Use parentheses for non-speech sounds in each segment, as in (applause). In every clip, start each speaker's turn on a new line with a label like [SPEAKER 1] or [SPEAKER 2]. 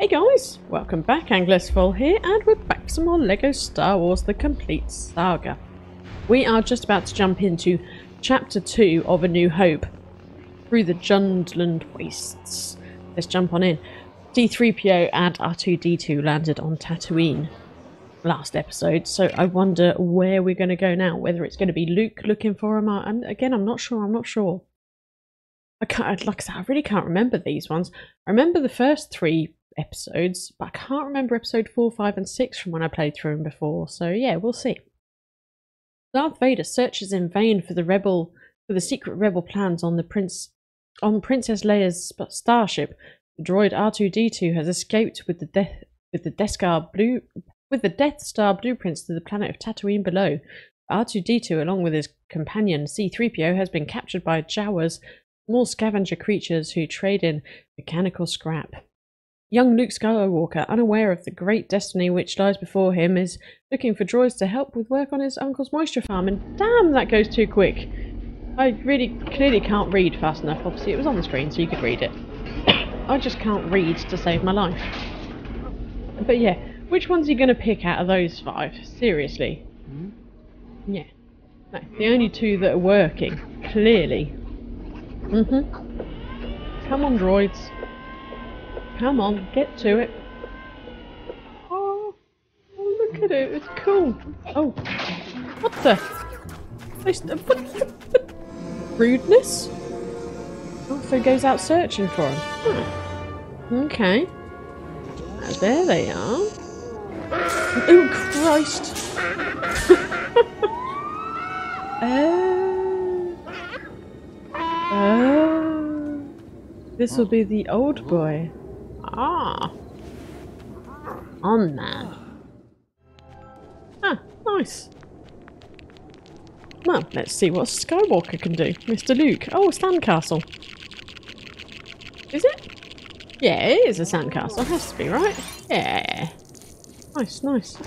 [SPEAKER 1] Hey guys, welcome back, Anglaisefolle here, and we're back for some more LEGO Star Wars The Complete Saga. We are just about to jump into Chapter 2 of A New Hope, through the Jundland Wastes. Let's jump on in. C3PO and R2-D2 landed on Tatooine last episode, so I wonder where we're going to go now, whether it's going to be Luke looking for him, and again, I'm not sure, I'm not sure. I can't, like I said, I really can't remember these ones. I remember the first three episodes, but I can't remember episode 4, 5, and 6 from when I played through them before, so yeah, we'll see. Darth Vader searches in vain for the rebel for the secret rebel plans on the prince on Princess Leia's starship. The droid R2D2 has escaped with the death with the Death Star blue with the Death Star blueprints to the planet of Tatooine below. R2D2, along with his companion C3PO, has been captured by Jawas, small scavenger creatures who trade in mechanical scrap. Young Luke Skywalker, unaware of the great destiny which lies before him, is looking for droids to help with work on his uncle's moisture farm, and damn, that goes too quick. I really clearly can't read fast enough. Obviously, it was on the screen, so you could read it. (coughs) I just can't read to save my life. But yeah, which one's are you going to pick out of those five? Seriously. Yeah. No, the only two that are working, clearly. Mm-hmm. Come on, droids. Come on, get to it. Oh, oh look at it, it's cool. Oh, what the? What, what, (laughs) rudeness? Oh, so he goes out searching for him. Okay. Now, there they are. Oh, Christ! oh. (laughs) Oh. This will be the old boy. Ah. On man. Ah, nice. Well, let's see what Skywalker can do. Mr. Luke. Oh, a sandcastle. Is it? Yeah, it is a sandcastle. It has to be, right? Yeah. Nice, nice.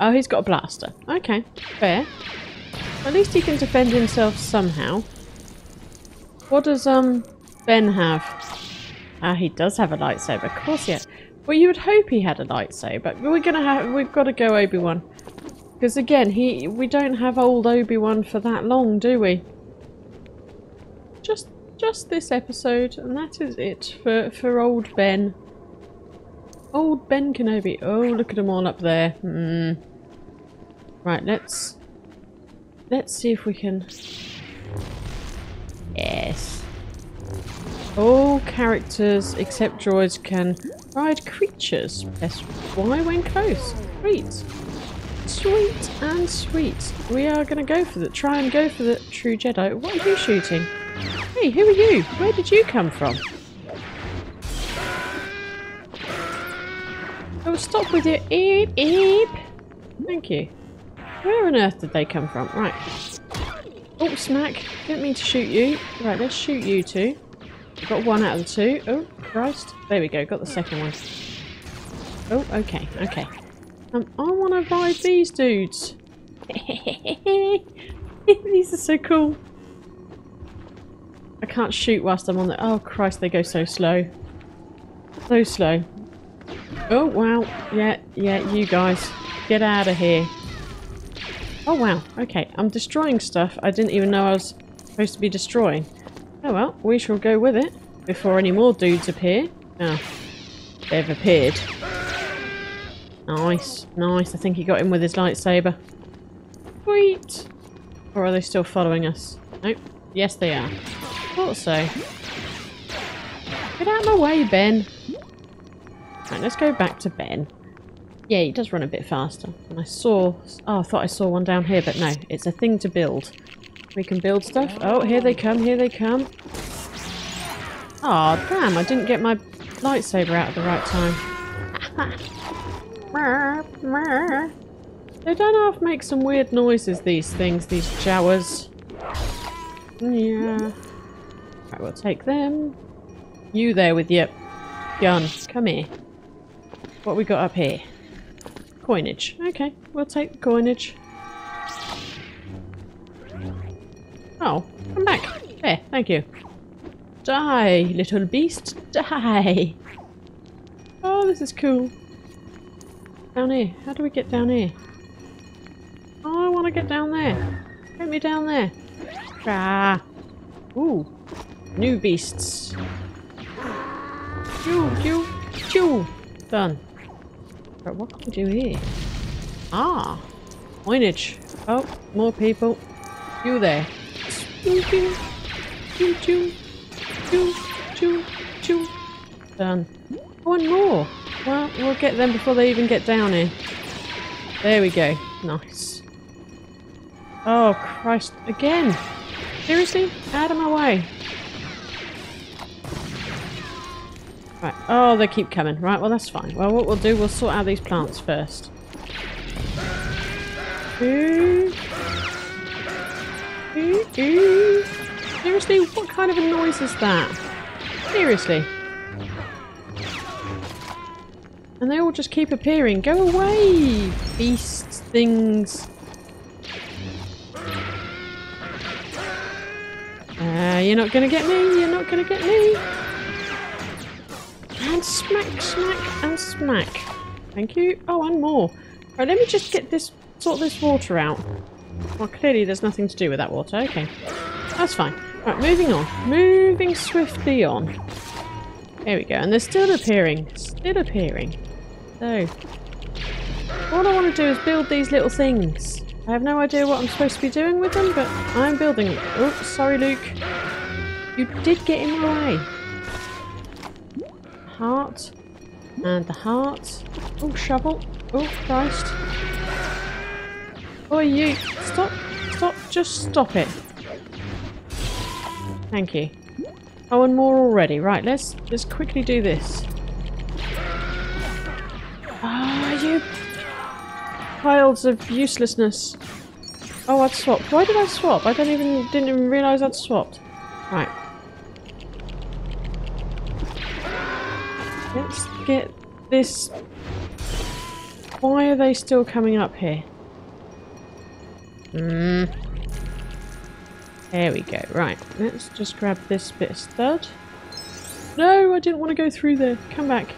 [SPEAKER 1] Oh, he's got a blaster. Okay, fair. At least he can defend himself somehow. What does, um, Ben have? Ah, he does have a lightsaber. Of course, yeah. Well, you would hope he had a lightsaber. But we're gonna have. We've got to go Obi-Wan. Because again, he we don't have old Obi-Wan for that long, do we? Just just this episode, and that is it for, for old Ben. Old Ben Kenobi. Oh, look at them all up there. Hmm. Right, let's... Let's see if we can... Yes. All characters except droids can ride creatures. Press Y when close. Sweet. Sweet and sweet. We are going to go for the try and go for the true Jedi. What are you shooting? Hey, who are you? Where did you come from? Oh, stop with your eep eep. Thank you. Where on earth did they come from? Right. Oh, smack. Didn't mean to shoot you. Right, let's shoot you two. Got one out of the two. Oh, Christ. There we go. Got the second one. Oh, okay, okay. Um, I want to ride these dudes. (laughs) these are so cool. I can't shoot whilst I'm on the... Oh, Christ, they go so slow. So slow. Oh, wow. Yeah, yeah, you guys. Get out of here. Oh, wow. Okay, I'm destroying stuff I didn't even know I was supposed to be destroying. Oh, well, we shall go with it before any more dudes appear. Oh, they've appeared. Nice, nice. I think he got him with his lightsaber. Sweet. Or are they still following us? Nope. Yes, they are. Thought so. Get out of my way, Ben. Right, let's go back to Ben. Yeah, he does run a bit faster. And I saw... Oh, I thought I saw one down here, but no. It's a thing to build. We can build stuff. Oh, here they come, here they come. Oh, damn, I didn't get my lightsaber out at the right time. They don't half make some weird noises, these things, these Jawas. Yeah. Right, we'll take them. You there with your gun. Come here. What we got up here? Coinage. Okay, we'll take the coinage. Oh, come back. There, thank you. Die, little beast, die. Oh, this is cool. Down here. How do we get down here? Oh, I want to get down there. Get me down there. Ah. Ooh. New beasts. Chew, chew, chew. Done. But what can we do here? Ah. Coinage. Oh, more people. You there. Chew, chew. Chew, chew. Chew, chew, chew. Done. One more. Well, we'll get them before they even get down here. There we go. Nice. Oh, Christ. Again. Seriously? Out of my way. Right. Oh, they keep coming. Right, well, that's fine. Well, what we'll do, we'll sort out these plants first. Seriously? What kind of a noise is that? Seriously? And they all just keep appearing. Go away! Beasts, things. Uh, you're not gonna get me, you're not gonna get me. And smack, smack, and smack. Thank you. Oh, and more. Right, let me just get this, sort this water out. Well, clearly there's nothing to do with that water. Okay. That's fine. Right, moving on. Moving swiftly on. There we go. And they're still appearing. Still appearing. So, all I want to do is build these little things. I have no idea what I'm supposed to be doing with them, but I'm building them. Oh, sorry, Luke. You did get in my way. Heart. And the heart. Oh, shovel. Oh, Christ. Oh, you. Stop. Stop. Just stop it. Thank you. Oh, and more already. Right, let's, let's quickly do this. Ah, you piles of uselessness. Oh, I'd swapped. Why did I swap? I don't even didn't even realise I'd swapped. Right. Let's get this. Why are they still coming up here? Hmm. There we go. Right. Let's just grab this bit of stud. No, I didn't want to go through there. Come back.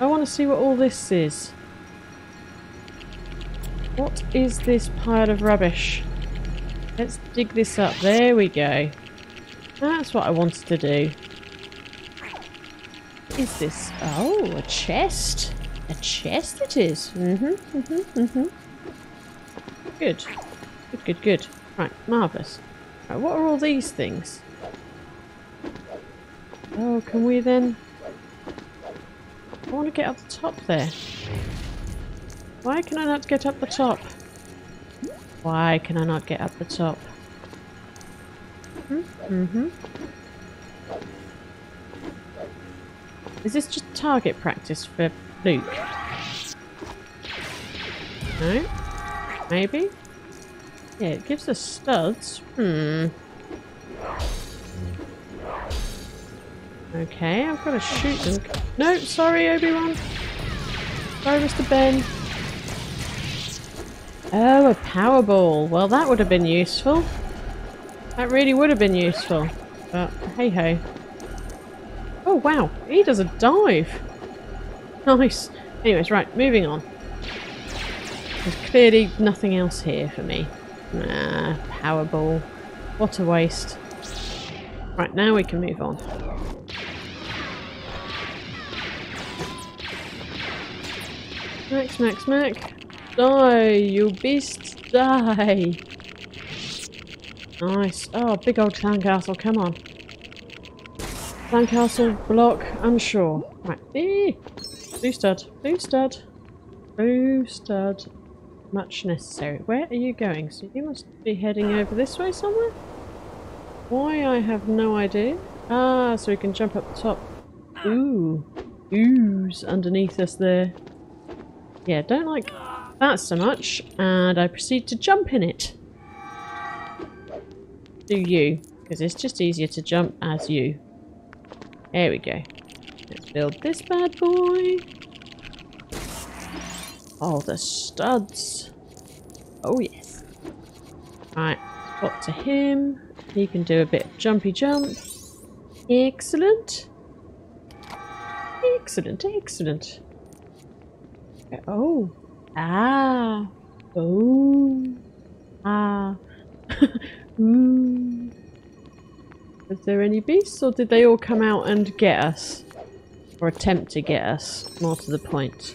[SPEAKER 1] I want to see what all this is. What is this pile of rubbish? Let's dig this up. There we go. That's what I wanted to do. Is this... Oh, a chest. A chest it is. Mm-hmm, mm-hmm, mm-hmm. Good. Good, good, good. Right, marvellous. Right, what are all these things? Oh, can we then... I want to get up the top there. Why can I not get up the top? Why can I not get up the top? Mm hmm Is this just target practice for Luke? No? Maybe? Yeah, it gives us studs. Hmm. Okay, I've got to shoot them. No, sorry, Obi-Wan. Sorry, Mr. Ben. Oh, a power ball. Well, that would have been useful. That really would have been useful. But, hey-ho. Oh, wow. He does a dive. (laughs) Nice. Anyways, right, moving on. There's clearly nothing else here for me. Nah, power ball. What a waste. Right, now we can move on. Smack, smack, smack. Die, you beasts, die. Nice. Oh, big old sandcastle, come on. Sandcastle, block, unsure. Right. Eee. Blue stud, blue stud, blue stud. Much necessary. Where are you going? So you must be heading over this way somewhere? Why, I have no idea. Ah, so we can jump up the top. Ooh. Ooze underneath us there. Yeah, don't like that so much. And I proceed to jump in it. Do you. Because it's just easier to jump as you. There we go. Let's build this bad boy. Oh, the studs. Oh, yes. Right, spot to him. He can do a bit of jumpy jump. Excellent. Excellent, excellent. Oh. Ah. Oh. Ah. (laughs) mm. Is there any beasts or did they all come out and get us? Or attempt to get us? More to the point.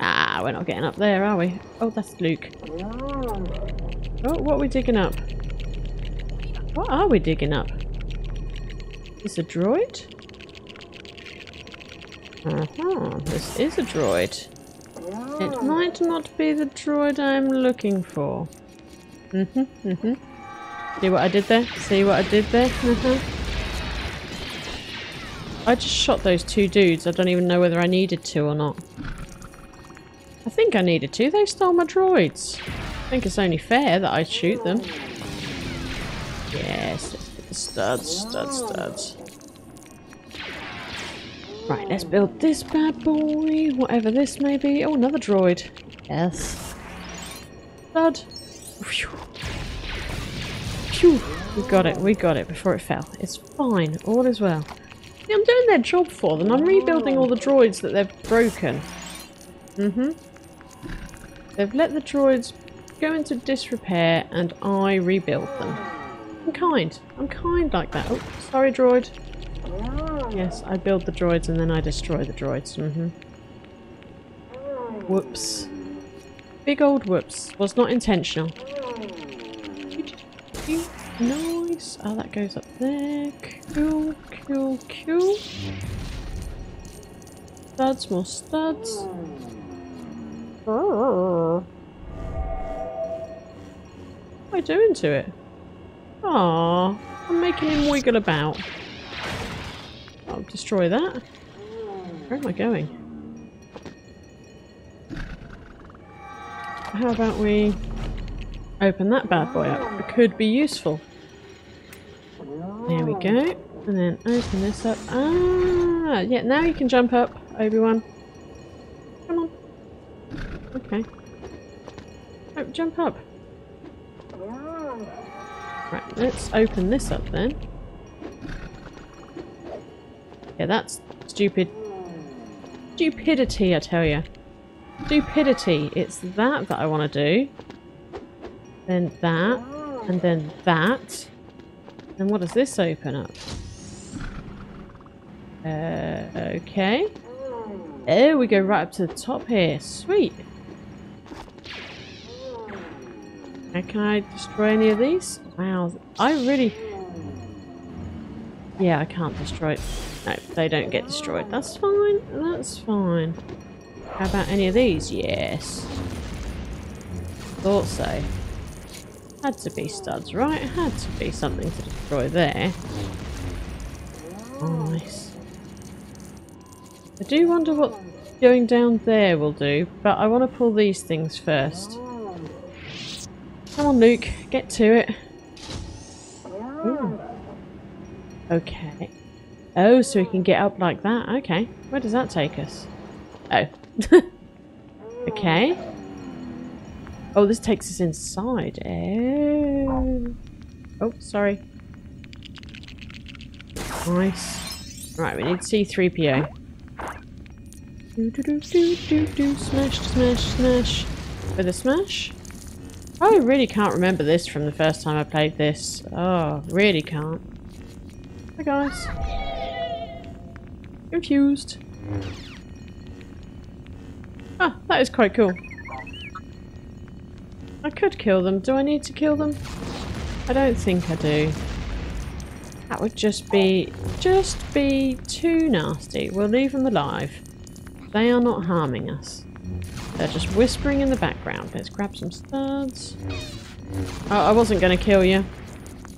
[SPEAKER 1] Ah, we're not getting up there, are we? Oh, that's Luke. Oh, what are we digging up? What are we digging up? Is a droid? Uh-huh, this is a droid. It might not be the droid I'm looking for. Mm-hmm, mm-hmm. See what I did there? See what I did there? Uh-huh. I just shot those two dudes. I don't even know whether I needed to or not. I think I needed to. They stole my droids. I think it's only fair that I shoot them. Yes, studs, studs, studs. Right, let's build this bad boy, whatever this may be. Oh, another droid. Yes. Stud. Phew. Phew. We got it, we got it before it fell. It's fine, all is well. See, I'm doing their job for them. I'm rebuilding all the droids that they've broken. Mm-hmm. They've let the droids go into disrepair and I rebuild them. I'm kind. I'm kind like that. Oh, sorry, droid. Yes, I build the droids and then I destroy the droids. Mm -hmm. Whoops. Big old whoops. Was not intentional. Nice. Oh, that goes up there. Cool, cool, cool. Studs, more studs. What am I doing to it? Ah, I'm making him wiggle about. I'll destroy that. Where am I going? How about we open that bad boy up? It could be useful. There we go. And then open this up. Ah, yeah, now you can jump up, Obi-Wan. Okay. Oh, jump up. Right, let's open this up then. Yeah, that's stupid. Stupidity, I tell you. Stupidity. It's that that I want to do. Then that. And then that. And what does this open up? Uh, okay. Oh, we go right up to the top here. Sweet. Can I destroy any of these? Wow, I really... Yeah, I can't destroy. No, they don't get destroyed. That's fine. That's fine. How about any of these? Yes. Thought so. Had to be studs, right? Had to be something to destroy there. Oh, nice. I do wonder what going down there will do, but I want to pull these things first. Come on, Luke. Get to it. Ooh. Okay. Oh, so we can get up like that. Okay. Where does that take us? Oh. (laughs) okay. Oh, this takes us inside. Oh. Oh, sorry. Nice. Right, we need C3PO. Do do do do do do smash smash smash. With a smash? I really can't remember this from the first time I played this. Oh, really can't. Hi guys. Confused. Ah, that is quite cool. I could kill them. Do I need to kill them? I don't think I do. That would just be, just be too nasty. We'll leave them alive. They are not harming us. They're just whispering in the background. Let's grab some studs. Oh, I wasn't going to kill you.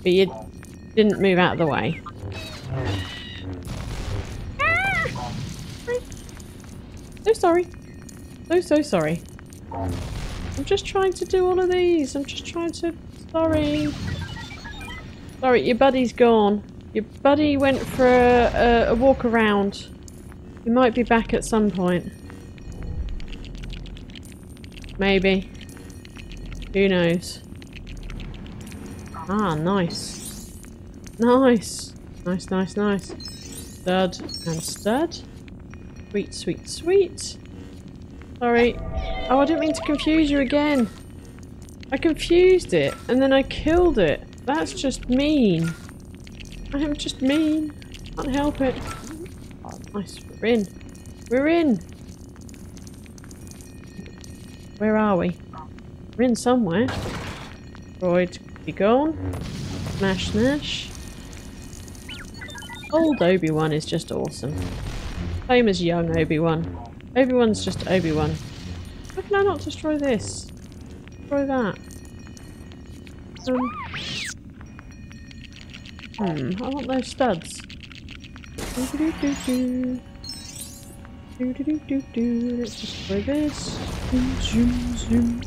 [SPEAKER 1] But you didn't move out of the way. So sorry. So, so sorry. I'm just trying to do all of these. I'm just trying to... Sorry. Sorry, your buddy's gone. Your buddy went for a, a, a walk around. He might be back at some point. Maybe. Who knows? Ah, nice. Nice. Nice, nice, nice. Stud and stud. Sweet, sweet, sweet. Sorry. Oh, I didn't mean to confuse you again. I confused it and then I killed it. That's just mean. I am just mean. Can't help it. Oh, nice. We're in. We're in. Where are we? We're in somewhere. Droid, be gone. Smash, smash. Old Obi-Wan is just awesome. Same as young Obi-Wan. Obi-Wan's just Obi-Wan. Why can I not destroy this? Destroy that. Um. Hmm, I want those studs. Do. Do do do do. Let's destroy this. Zoom, zoom, zoom.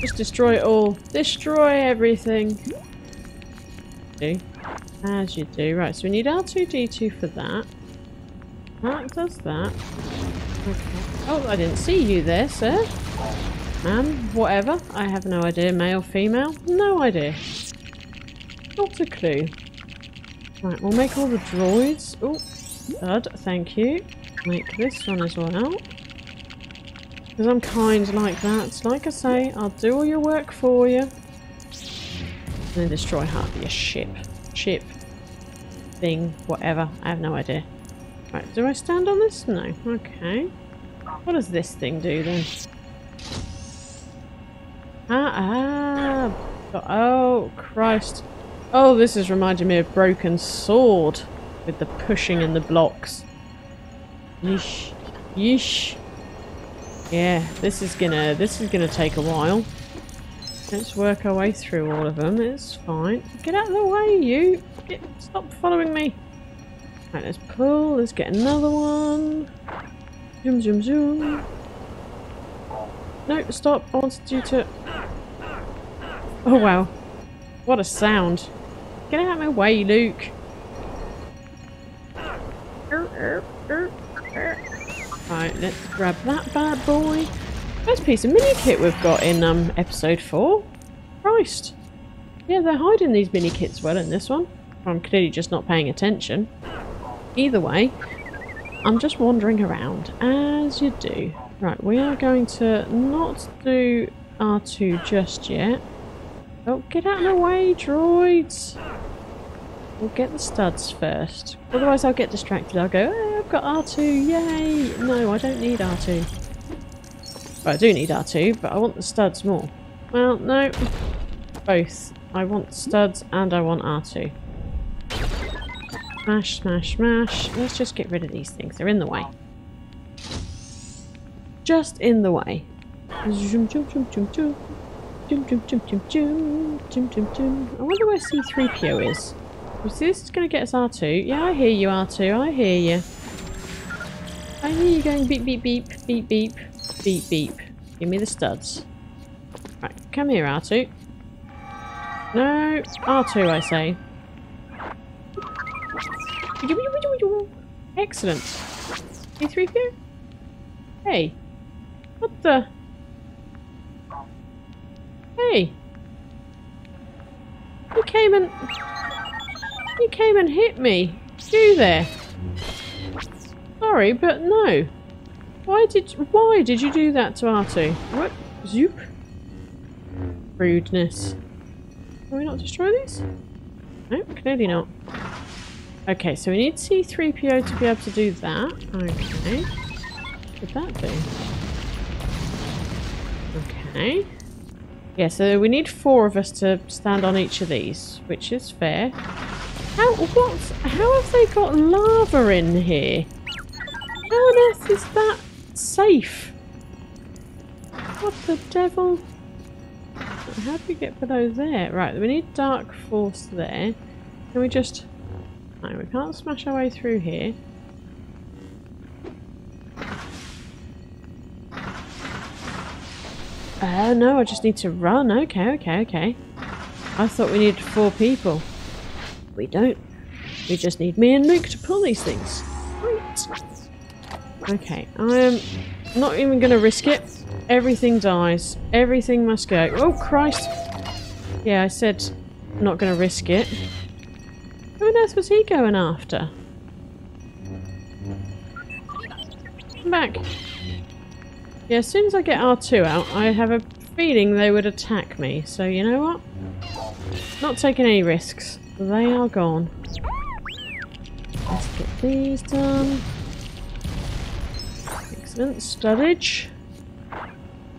[SPEAKER 1] Just destroy it all. Destroy everything. Do. As you do. Right, so we need R2-D2 for that. That does that. Okay. Oh, I didn't see you there, sir. Man, whatever. I have no idea. Male, female? No idea. Not a clue. Right, we'll make all the droids. Oh, good. Thank you. Make this one as well. Because I'm kind like that. Like I say, I'll do all your work for you. And then destroy half of your ship. Ship. Thing. Whatever. I have no idea. Right, do I stand on this? No. Okay. What does this thing do then? Ah, ah. Oh, Christ. Oh, this is reminding me of Broken Sword. With the pushing and the blocks. Yeesh. Yeesh. Yeah, this is gonna this is gonna take a while. Let's work our way through all of them. It's fine. Get out of the way, you! Get, stop following me. Right, let's pull. Let's get another one. Zoom, zoom, zoom. No, stop. I wanted you to... Oh, wow. What a sound. Get out of my way, Luke. Right, let's grab that bad boy. First piece of mini kit we've got in um, episode 4. Christ. Yeah, they're hiding these mini kits well in this one. I'm clearly just not paying attention. Either way, I'm just wandering around, as you do. Right, we are going to not do R2 just yet. Oh, get out of the way, droids! We'll get the studs first. Otherwise I'll get distracted. I'll go, got R2, yay! No, I don't need R2. Well, I do need R2, but I want the studs more. Well, no. Both. I want studs and I want R2. Smash, smash, smash. Let's just get rid of these things. They're in the way. Just in the way. I wonder where C-3PO is. See, this is going to get us R2. Yeah, I hear you, R2. I hear you. I hear you going beep, beep, beep, beep, beep, beep, beep. Give me the studs. Right, come here, R2. No, R2, I say. Excellent. C3PO? Hey. What the? Hey. You came and... You came and hit me. You there. Sorry, but no. Why did why did you do that to R2? What? Zoop? Rudeness. Can we not destroy these? No, clearly not. Okay, so we need C3PO to be able to do that. Okay. What would that do? Okay. Yeah, so we need four of us to stand on each of these, which is fair. How, what, how have they got lava in here? Earth is that safe? What the devil? How do we get below there? Right, we need dark force there. Can we just... No, we can't smash our way through here. Oh, no, I just need to run. Okay, okay, okay. I thought we needed four people. We don't. We just need me and Luke to pull these things. Right. Okay, I am not even going to risk it. Everything dies. Everything must go. Oh, Christ. Yeah, I said not going to risk it. Who on earth was he going after? Come back. Yeah, as soon as I get R2 out, I have a feeling they would attack me. So you know what? Not taking any risks. They are gone. Let's get these done. Excellent. Studage.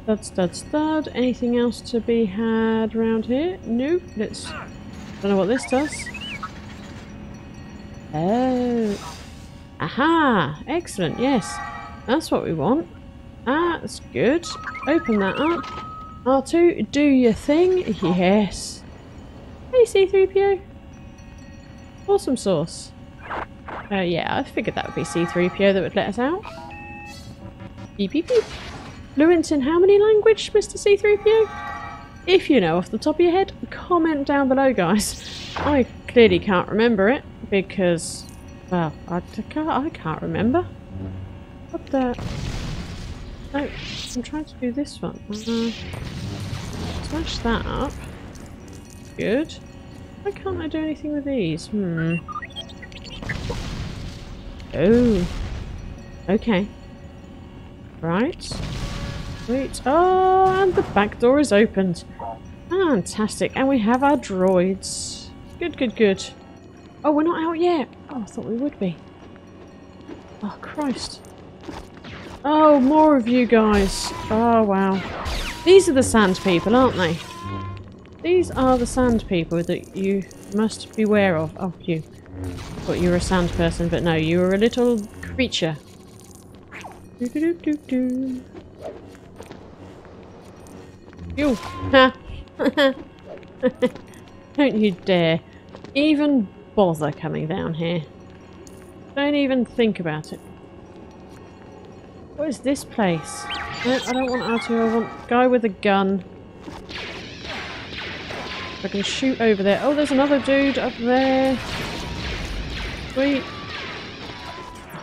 [SPEAKER 1] Stud, stud, stud. Anything else to be had around here? Nope. Let's... Don't know what this does. Oh. Aha! Excellent, yes. That's what we want. That's good. Open that up. R2, do your thing. Yes. Hey, C3PO. Awesome sauce. Uh, yeah, I figured that would be C3PO that would let us out. Beep beep beep. Fluent in how many language, Mr. C3PO? If you know off the top of your head, comment down below, guys. I clearly can't remember it because, well, I can't, I can't remember. What the... No, I'm trying to do this one. Uh, smash that up. Good. Why can't I do anything with these? Hmm. Oh. Okay. Right. Sweet. Oh, and the back door is opened. Fantastic. And we have our droids. Good, good, good. Oh, we're not out yet. Oh, I thought we would be. Oh, Christ. Oh, more of you guys. Oh, wow. These are the sand people, aren't they? These are the sand people that you must beware of. Oh, you. Thought you were a sand person, but no, you were a little creature. Do -do -do you! Ha! (laughs) Don't you dare even bother coming down here. Don't even think about it. What is this place? I don't want R2, I want guy with a gun. I can shoot over there. Oh, there's another dude up there. Sweet.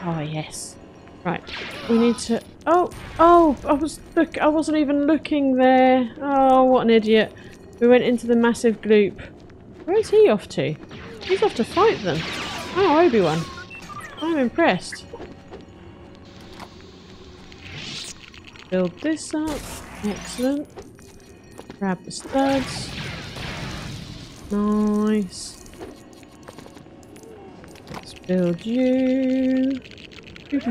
[SPEAKER 1] Oh, yes. Right. We need to... Oh! Oh! I was look. I wasn't even looking there. Oh, what an idiot. We went into the massive gloop. Where's he off to? He's off to fight them. Oh, Obi-Wan. I'm impressed. Build this up. Excellent. Grab the studs. Nice. Let's build you. Give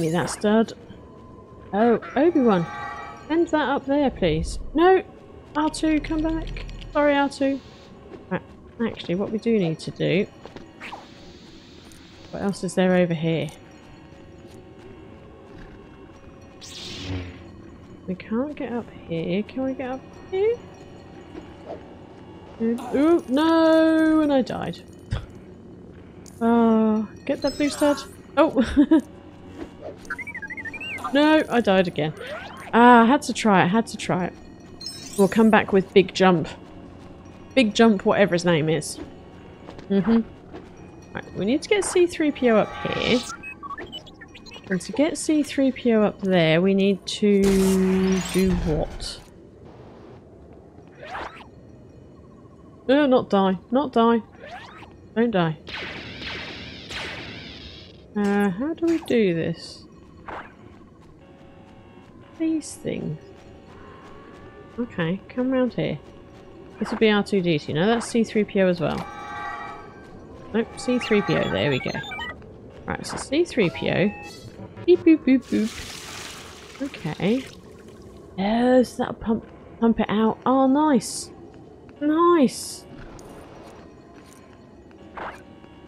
[SPEAKER 1] me that stud. Oh, Obi-Wan. Send that up there, please. No! R2, come back. Sorry, R2. Actually, what we do need to do... What else is there over here? We can't get up here. Can we get up here? Ooh, no! And I died. Oh, get that blue stud. Oh! (laughs) no, I died again. Ah, I had to try it, had to try it. We'll come back with Big Jump. Big Jump, whatever his name is. Mm-hmm. Right, we need to get C-3PO up here. And to get C-3PO up there, we need to do what? No, not die. Not die. Don't die. Uh, how do we do this? These things. Okay, come around here. This would be R2-D2. Now that's C-3PO as well. Nope, C-3PO. There we go. Right, so C-3PO. Beep boop boop boop. Okay. Yes, that'll pump pump it out. Oh, nice. Nice.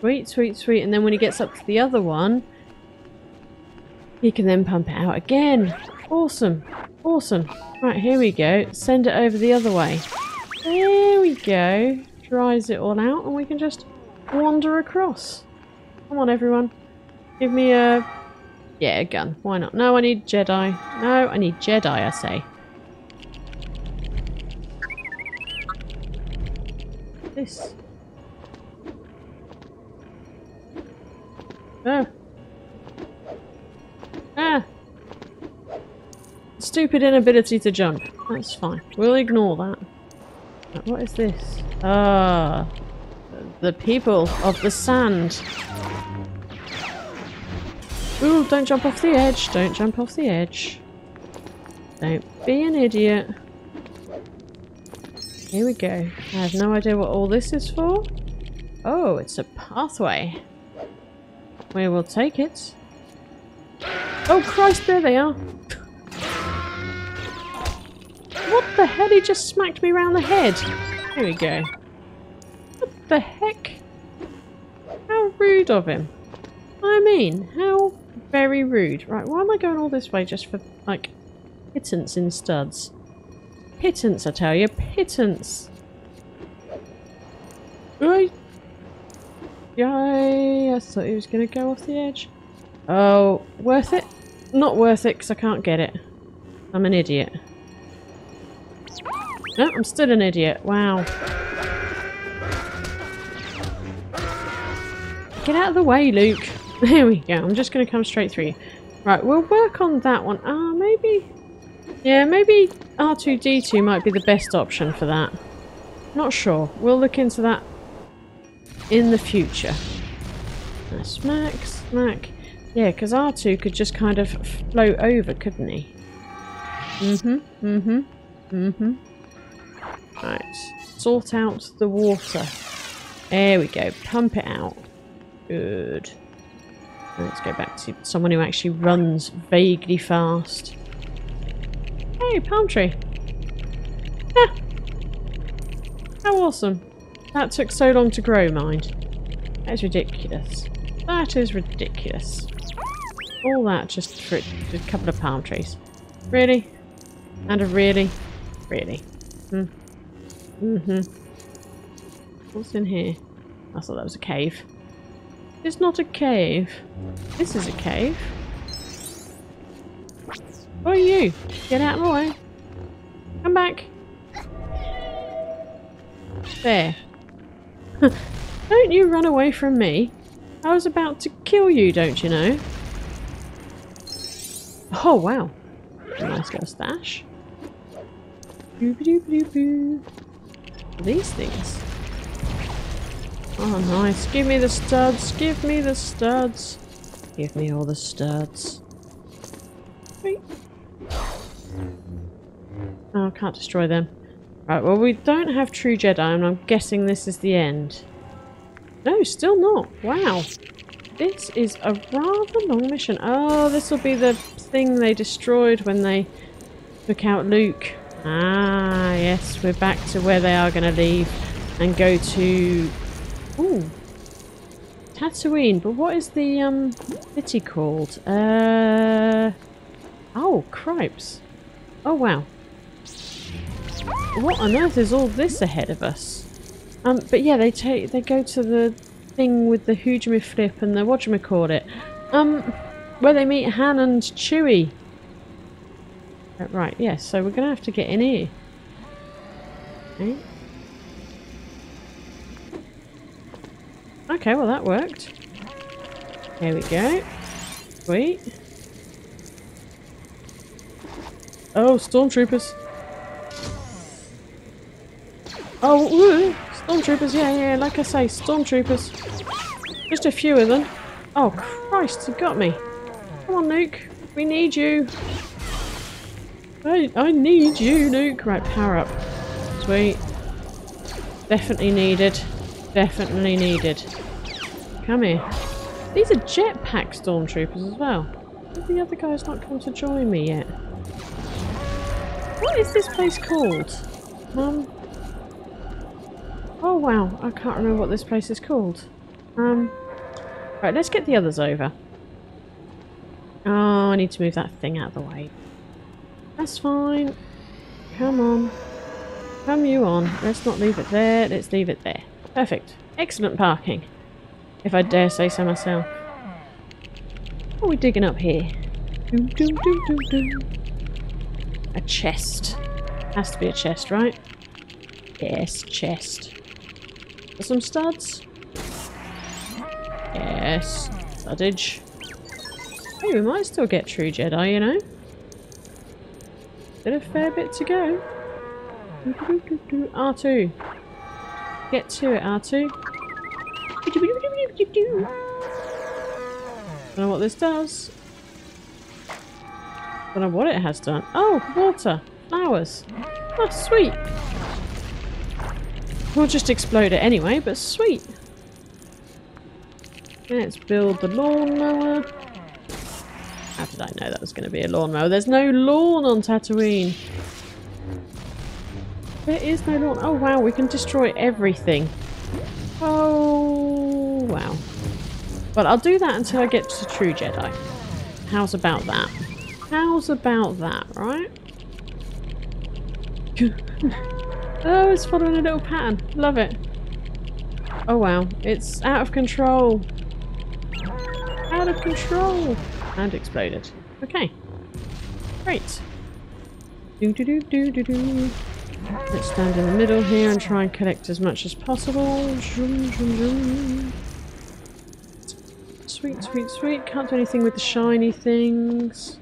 [SPEAKER 1] Sweet, sweet, sweet. And then when he gets up to the other one, he can then pump it out again. Awesome. Awesome. Right, here we go. Send it over the other way. There we go. Dries it all out and we can just wander across. Come on, everyone. Give me a... Yeah, a gun. Why not? No, I need Jedi. No, I need Jedi, I say. This. Oh. Ah! Stupid inability to jump. That's fine. We'll ignore that. What is this? Ah. The people of the sand. Ooh, don't jump off the edge. Don't jump off the edge. Don't be an idiot. Here we go. I have no idea what all this is for. Oh, it's a pathway. We will take it. Oh Christ, there they are. What the hell? He just smacked me round the head. Here we go. What the heck? How rude of him. I mean, how very rude. Right, why am I going all this way just for, like, pittance in studs? Pittance, I tell you. Pittance. Right. Yay, I thought he was going to go off the edge. Oh, worth it? Not worth it because I can't get it. I'm an idiot. No, I'm still an idiot. Wow. Get out of the way, Luke. (laughs) There we go. I'm just going to come straight through. Right, we'll work on that one. Ah, uh, maybe... Yeah, maybe R2-D2 might be the best option for that. Not sure. We'll look into that in the future. Smack, smack. Yeah, because R2 could just kind of float over, couldn't he? Mm-hmm, mm-hmm, mm-hmm. Right, sort out the water. There we go, pump it out. Good. Let's go back to someone who actually runs vaguely fast. Hey, palm tree. Ah. How awesome. That took so long to grow, mind. That is ridiculous. That is ridiculous. All that just for a couple of palm trees. Really? And a really? Really? Hmm. Mm-hmm. What's in here? I thought that was a cave. It's not a cave. This is a cave. Who are you? Get out of my way. Come back. There. (laughs) don't you run away from me. I was about to kill you, don't you know? Oh, wow. Nice little stash. Boo -boo -boo These things. Oh, nice. Give me the studs. Give me the studs. Give me all the studs. Wait. Oh, I can't destroy them. Right, well, we don't have true Jedi, and I'm guessing this is the end. No, still not. Wow. This is a rather long mission. Oh, this will be the thing they destroyed when they took out Luke. Ah, yes, we're back to where they are going to leave and go to Ooh. Tatooine, but what is the um city called? Uh Oh, cripes. Oh wow. What on earth is all this ahead of us? Um but yeah, they take they go to the thing with the Hujima flip and the whatchamacallit. Um where they meet Han and Chewie. Right, yes, yeah, so we're gonna have to get in here. Okay. Okay, well that worked. Here we go. Sweet. Oh, stormtroopers. Oh, woo! Stormtroopers, yeah, yeah, like I say, stormtroopers. Just a few of them. Oh, Christ, he got me. Come on, Nuke. We need you. I, I need you, Nuke. Right, power up. Sweet. Definitely needed. Definitely needed. Come here. These are jetpack stormtroopers as well. The other guy's not come to join me yet. What is this place called? Um. Oh wow, I can't remember what this place is called. Um. Right, let's get the others over. Oh, I need to move that thing out of the way. That's fine. Come on. Come you on. Let's not leave it there. Let's leave it there. Perfect. Excellent parking. If I dare say so myself. What are we digging up here? A chest. Has to be a chest, right? Yes, chest. Some studs? Yes. Studdage. Hey, we might still get true Jedi, you know? Still a fair bit to go. R2. Get to it, R2. Don't know what this does. Don't know what it has done. Oh, water. Flowers. Oh, sweet. We'll just explode it anyway, but sweet. Let's build the lawnmower. How did I know that was going to be a lawnmower? There's no lawn on Tatooine. There is no lawn. Oh wow, we can destroy everything. Oh wow. But I'll do that until I get to True Jedi. How's about that? How's about that, right? (laughs) oh, it's following a little pattern. Love it. Oh wow, it's out of control. Out of control. And exploded. Okay. Great. Do do do do do do. Let's stand in the middle here and try and collect as much as possible. Zoom, zoom, zoom. Sweet, sweet, sweet. Can't do anything with the shiny things.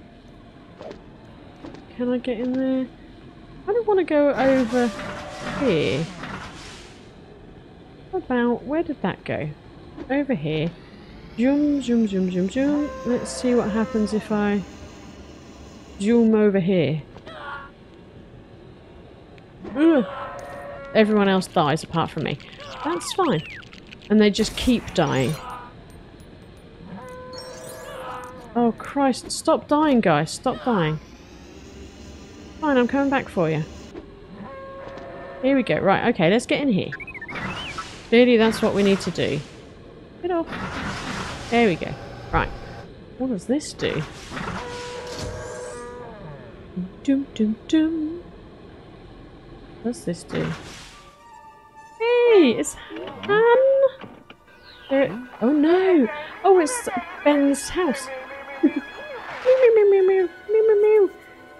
[SPEAKER 1] Can I get in there? I don't want to go over here. About, where did that go? Over here. Zoom, zoom, zoom, zoom, zoom. Let's see what happens if I zoom over here. Ugh. Everyone else dies apart from me. That's fine. And they just keep dying. Oh Christ, stop dying guys, stop dying. Fine, I'm coming back for you. Here we go. Right, okay, let's get in here. Clearly that's what we need to do. Get off. There we go. Right. What does this do? Doom, doom, doom. What's this do? Hey, it's Han. There, oh no! Oh, it's Ben's house. (laughs) meow, meow, meow, meow, meow, meow, meow.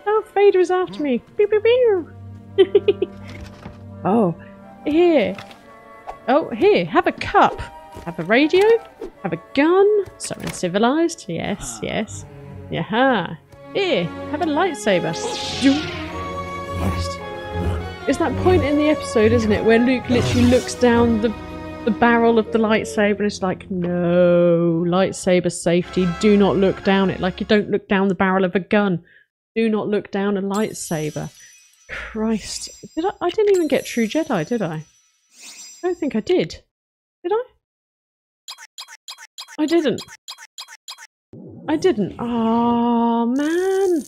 [SPEAKER 1] Oh, Darth Vader is after me. Pew, pew, pew. (laughs) oh, here. Oh, here. Have a cup. Have a radio. Have a gun. So uncivilized. Yes, ah. yes. Yaha. Here. Have a lightsaber. It's that point in the episode, isn't it, where Luke literally looks down the the barrel of the lightsaber and it's like, no, lightsaber safety, do not look down it. Like you don't look down the barrel of a gun. Do not look down a lightsaber. Christ. Did I, I didn't even get True Jedi, did I? I don't think I did. Did I? I didn't. I didn't. Oh man.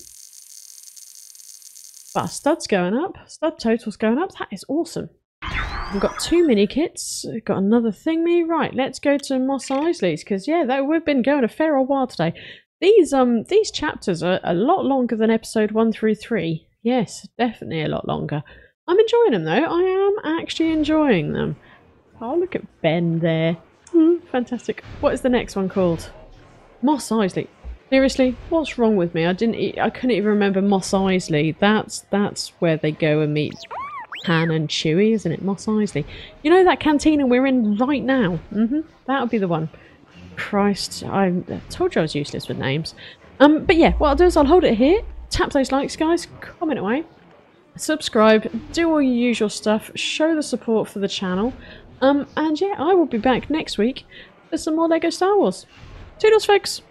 [SPEAKER 1] But stud's going up. Stud total's going up. That is awesome. We've got two mini kits. We've got another thing me. Right, let's go to Mos Eisley's because yeah, that, we've been going a fair old while today. These um these chapters are a lot longer than episode one through three. Yes, definitely a lot longer. I'm enjoying them though. I am actually enjoying them. Oh, look at Ben there. Mm, fantastic. What is the next one called? Mos Eisley. Seriously, what's wrong with me? I didn't. E I couldn't even remember Mos Eisley. That's that's where they go and meet Han and Chewie, isn't it? Mos Eisley. You know that cantina we're in right now? Mm-hmm. That'll be the one. Christ, I told you I was useless with names. Um, but yeah, what I'll do is I'll hold it here. Tap those likes, guys. Comment away. Subscribe. Do all your usual stuff. Show the support for the channel. Um, and yeah, I will be back next week for some more LEGO Star Wars. Toodles, folks!